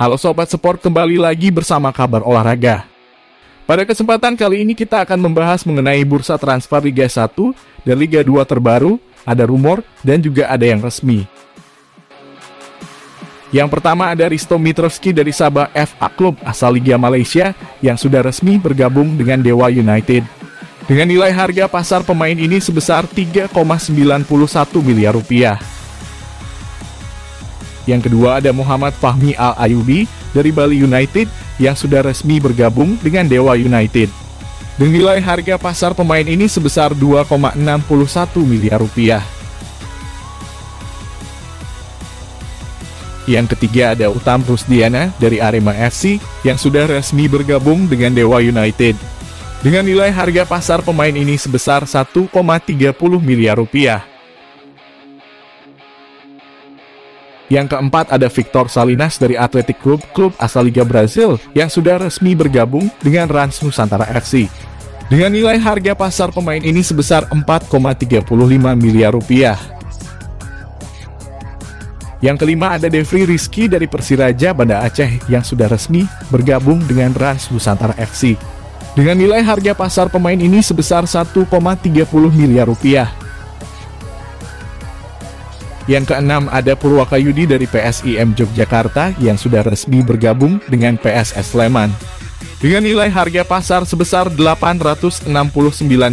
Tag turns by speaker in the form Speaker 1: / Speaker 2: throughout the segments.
Speaker 1: Halo Sobat Sport, kembali lagi bersama kabar olahraga. Pada kesempatan kali ini kita akan membahas mengenai bursa transfer Liga 1 dan Liga 2 terbaru, ada rumor dan juga ada yang resmi. Yang pertama ada Risto Mitrovski dari Sabah FA Club asal Liga Malaysia yang sudah resmi bergabung dengan Dewa United. Dengan nilai harga pasar pemain ini sebesar 3,91 miliar rupiah. Yang kedua ada Muhammad Fahmi Al-Ayubi dari Bali United yang sudah resmi bergabung dengan Dewa United. Dengan nilai harga pasar pemain ini sebesar 2,61 miliar rupiah. Yang ketiga ada Utam Rusdiana dari Arema FC yang sudah resmi bergabung dengan Dewa United. Dengan nilai harga pasar pemain ini sebesar 1,30 miliar rupiah. Yang keempat ada Victor Salinas dari Athletic Club, klub asal Liga Brazil, yang sudah resmi bergabung dengan Rans Nusantara FC. Dengan nilai harga pasar pemain ini sebesar 4,35 miliar rupiah. Yang kelima ada Devri Rizky dari Persiraja Banda Aceh yang sudah resmi bergabung dengan Rans Nusantara FC. Dengan nilai harga pasar pemain ini sebesar 1,30 miliar rupiah. Yang keenam ada Purwakayudi dari PSIM Yogyakarta yang sudah resmi bergabung dengan PSS Sleman. Dengan nilai harga pasar sebesar 869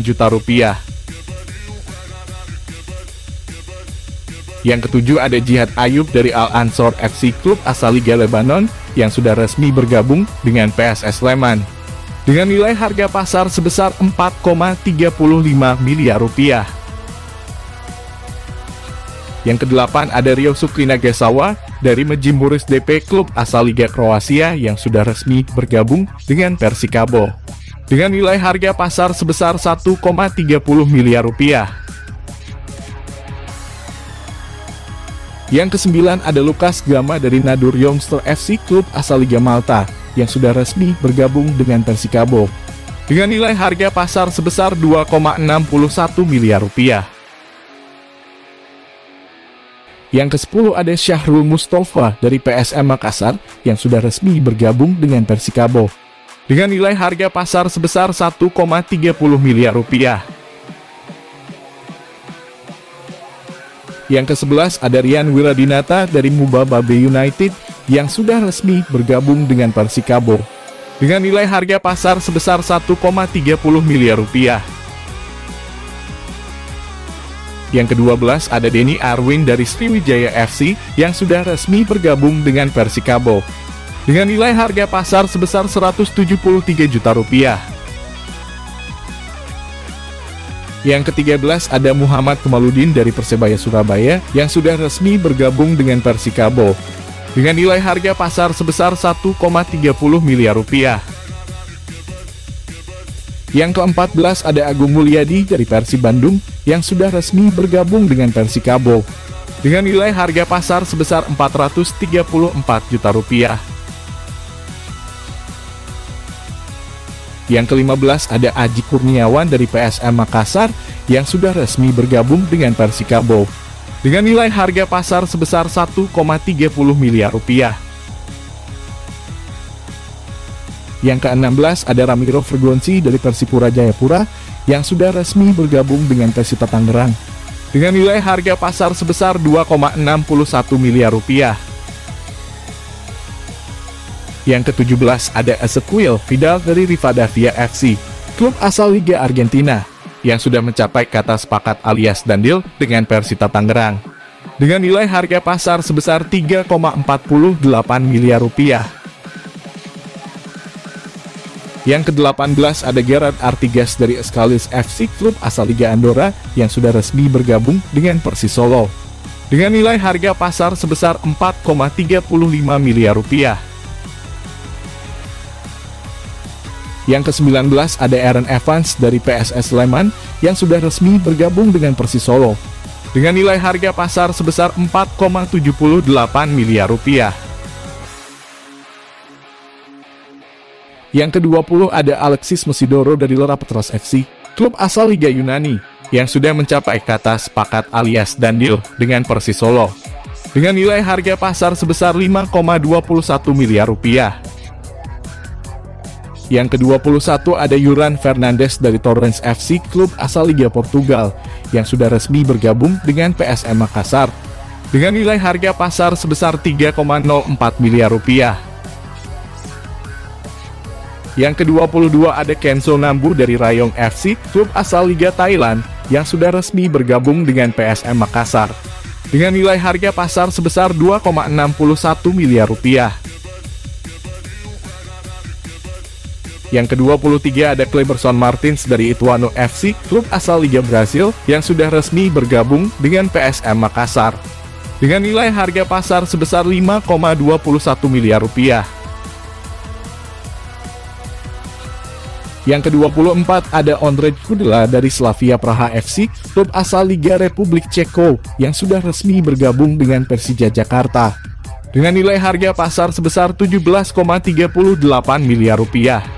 Speaker 1: juta rupiah. Yang ketujuh ada Jihad Ayub dari Al-Ansor FC Club asal Liga Lebanon yang sudah resmi bergabung dengan PSS Sleman. Dengan nilai harga pasar sebesar 4,35 miliar rupiah. Yang kedelapan ada Rio Sukrina Gesawa dari Mejimuris DP klub asal Liga Kroasia yang sudah resmi bergabung dengan Persikabo. Dengan nilai harga pasar sebesar 1,30 miliar rupiah. Yang kesembilan ada Lukas Gama dari Nadur Youngster FC klub asal Liga Malta yang sudah resmi bergabung dengan Persikabo. Dengan nilai harga pasar sebesar 2,61 miliar rupiah. Yang ke-10 ada Syahrul Mustafa dari PSM Makassar yang sudah resmi bergabung dengan Persikabo. Dengan nilai harga pasar sebesar 1,30 miliar rupiah. Yang ke-11 ada Rian Wiradinata dari Mubababe United yang sudah resmi bergabung dengan Persikabo. Dengan nilai harga pasar sebesar 1,30 miliar rupiah. Yang ke-12 ada Denny Arwin dari Sriwijaya FC yang sudah resmi bergabung dengan Persikabo. Dengan nilai harga pasar sebesar 173 juta rupiah. Yang ke-13 ada Muhammad Kemaludin dari Persebaya Surabaya yang sudah resmi bergabung dengan Persikabo. Dengan nilai harga pasar sebesar 1,30 miliar rupiah. Yang ke-14 ada Agung Mulyadi dari Persib Bandung yang sudah resmi bergabung dengan Persikabo. Dengan nilai harga pasar sebesar 434 juta rupiah. Yang ke-15 ada Aji Kurniawan dari PSM Makassar yang sudah resmi bergabung dengan Persikabo. Dengan nilai harga pasar sebesar 1,30 miliar rupiah. Yang ke-16 ada Ramiro Fregonsi dari Persipura Jayapura yang sudah resmi bergabung dengan Persita Tangerang. Dengan nilai harga pasar sebesar 2,61 miliar rupiah. Yang ke-17 ada Ezequiel Vidal dari Rivadavia FC, klub asal Liga Argentina, yang sudah mencapai kata sepakat alias dandil dengan Persita Tangerang. Dengan nilai harga pasar sebesar 3,48 miliar rupiah. Yang ke-18 ada Gerard Artigas dari Escalis FC klub asal Liga Andorra yang sudah resmi bergabung dengan Persis Solo. Dengan nilai harga pasar sebesar 4,35 miliar rupiah. Yang ke-19 ada Aaron Evans dari PSS Sleman yang sudah resmi bergabung dengan Persis Solo. Dengan nilai harga pasar sebesar 4,78 miliar rupiah. Yang ke-20 ada Alexis Mesidoro dari Lora Petros FC, klub asal Liga Yunani, yang sudah mencapai kata sepakat alias dan deal dengan Persis Solo dengan nilai harga pasar sebesar 5,21 miliar rupiah. Yang ke-21 ada Yuran Fernandes dari Torrens FC, klub asal Liga Portugal, yang sudah resmi bergabung dengan PSM Makassar dengan nilai harga pasar sebesar 3,04 miliar rupiah. Yang ke-22 ada Kenzo Nambu dari Rayong FC, klub asal Liga Thailand, yang sudah resmi bergabung dengan PSM Makassar. Dengan nilai harga pasar sebesar 2,61 miliar rupiah. Yang ke-23 ada Cleberson Martins dari Ituano FC, klub asal Liga Brasil, yang sudah resmi bergabung dengan PSM Makassar. Dengan nilai harga pasar sebesar 5,21 miliar rupiah. Yang ke-24 ada Ondrej Kudela dari Slavia Praha FC, klub asal Liga Republik Ceko yang sudah resmi bergabung dengan Persija Jakarta. Dengan nilai harga pasar sebesar 17,38 miliar rupiah.